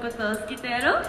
Cosmodosquitero.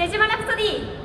矢島ラプソディ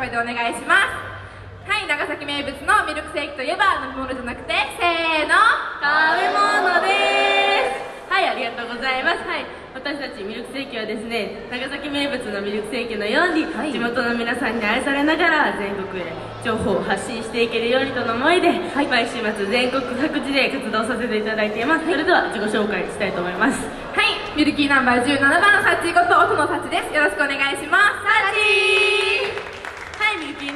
声でお願いします。はい長崎名物のミルクセーキといえば飲み物じゃなくてせーの食べ物です。はいありがとうございます。はい私たちミルクセーキはですね長崎名物のミルクセーキのように、地元の皆さんに愛されながら全国へ情報を発信していけるようにとの思いで、毎週末全国各地で活動させていただいています。それでは自己紹介したいと思います。はい。ミルキーナンバー17番のサッチこと音のサチです。よろしくお願いします。サッチ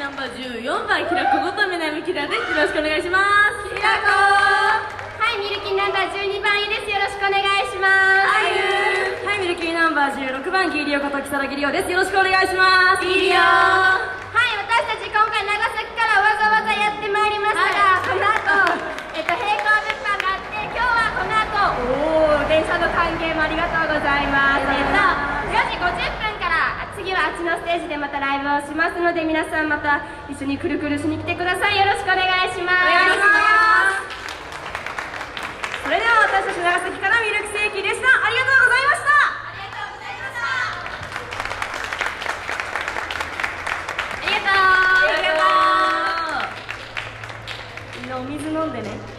ナンバー14番平子ごと南キラですよろしくお願いします。ひらこはいミルキーナンバー12番いです。よろしくお願いします。はいミルキーナンバー16番ギリオこと木更木リオです。よろしくお願いします。いいよはい私たち今回長崎からわざわざやってまいりましたが、この後、えっと、並行物販があって今日はこの後おお電車の歓迎もありがとうございます。えっと4時50分ちのステージでまたライブをしますので皆さんまた一緒にくるくるしに来てください。よろしくお願いします。それでは私たち長崎からミルクセーキでした。ありがとうございました。ありがとう。みんなお水飲んでね